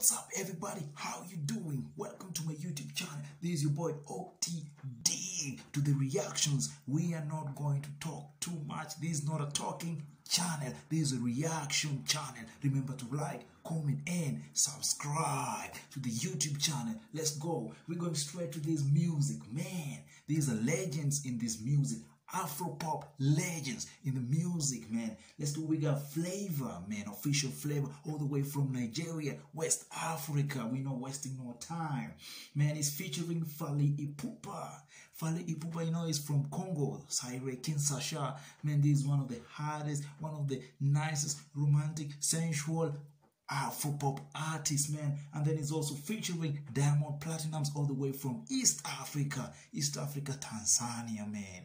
What's up, everybody? How you doing? Welcome to my YouTube channel. This is your boy OTD. To the reactions, we are not going to talk too much. This is not a talking channel. This is a reaction channel. Remember to like, comment, and subscribe to the YouTube channel. Let's go. We're going straight to this music, man. These are legends in this music. Afro pop legends in the music, man. Let's do. We got Flavour, man. Official Flavour, all the way from Nigeria, West Africa. We know wasting no time, man. It's featuring Fally Ipupa. Fally Ipupa, you know, is from Congo, Zaire, Kinshasa. Man, this is one of the hardest, one of the nicest, romantic, sensual Afro pop artist, man. And then it's also featuring Diamond Platnumz all the way from East Africa, East Africa, Tanzania, man.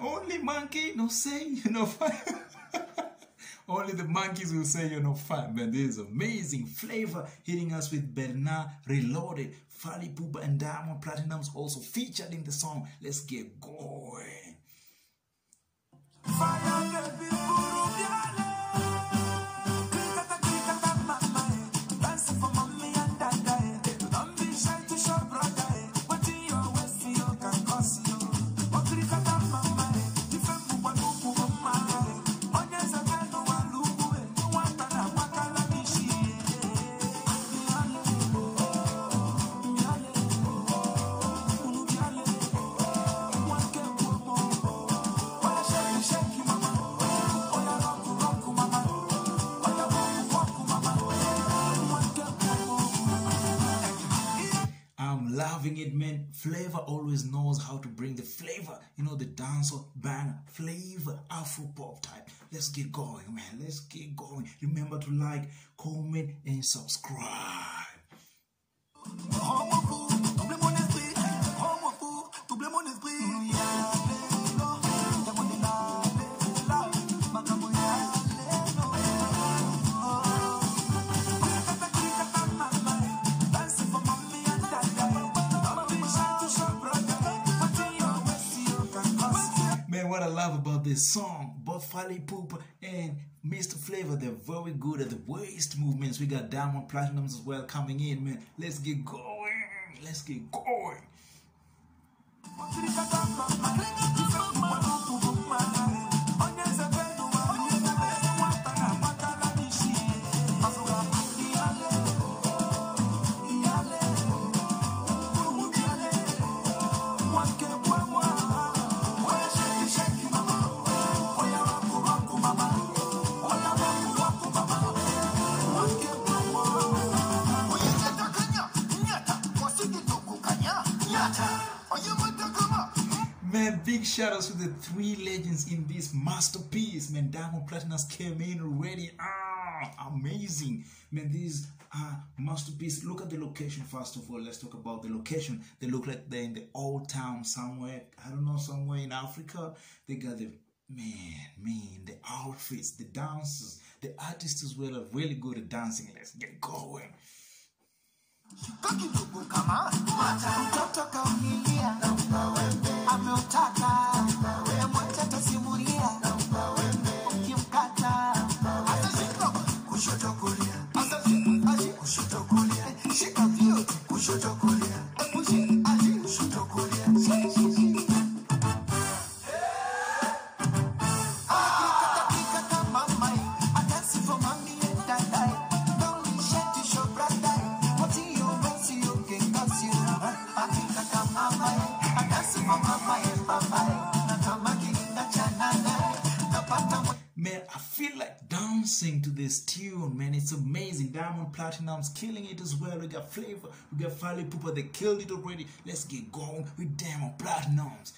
Only monkey no say you know fine. Only the monkeys will say you're not fine. But there's amazing Flavour hitting us with Berna Reloaded. Fally Ipupa and Diamond Platnumz also featured in the song. Let's get going. It, man. Flavour always knows how to bring the flavor. You know, the dancer bang flavor, Afro pop type. Let's get going, man. Let's get going. Remember to like, comment, and subscribe. Song, both Fally Ipupa and Mr. Flavour, they're very good at the waist movements. We got Diamond Platnumz as well coming in, man. Let's get going. Let's get going. Big shout outs to the three legends in this masterpiece. Man, Diamond Platnumz came in already. Ah, amazing. Man, this uh, masterpiece. Look at the location first of all. Let's talk about the location. They look like they're in the old town somewhere. I don't know, somewhere in Africa. They got the man, man, the outfits, the dancers, the artists as well are really good at dancing. Let's get going. Dancing to this tune, man. It's amazing. Diamond Platinum's killing it as well. We got Flavour. We got Fally Ipupa. They killed it already. Let's get going with Diamond Platnumz.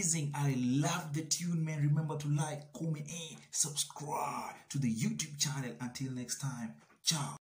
Amazing. I love the tune, man. Remember to like, comment, and subscribe to the YouTube channel. Until next time, ciao.